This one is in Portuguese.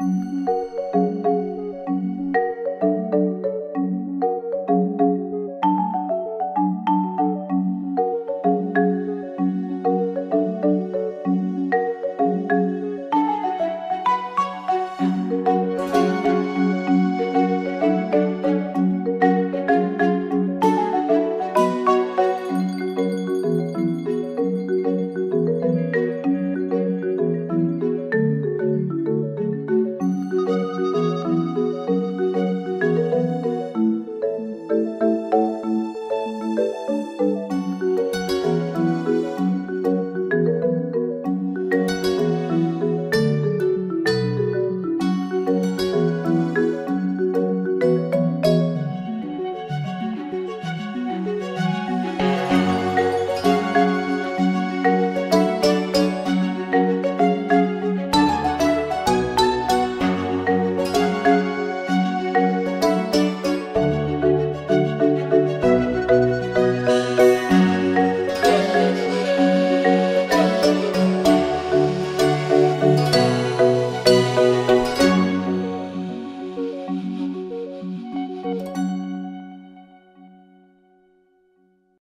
Música